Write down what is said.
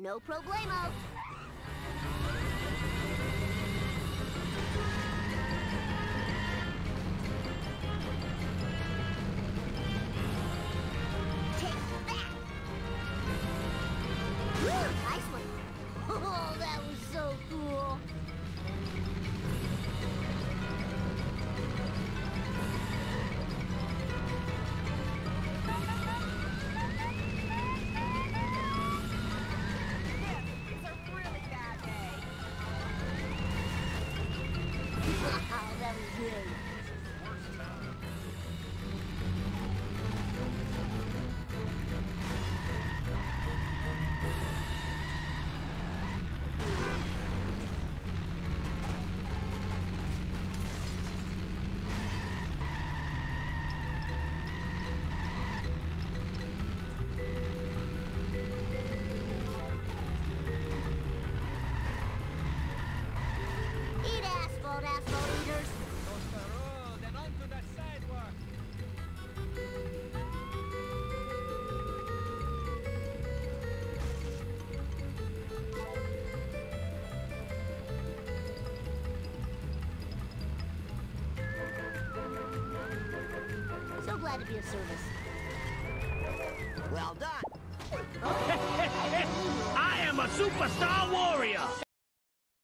No problemo. Take that! Nice one. that was great. Glad to be of service. Well done. I am a superstar warrior!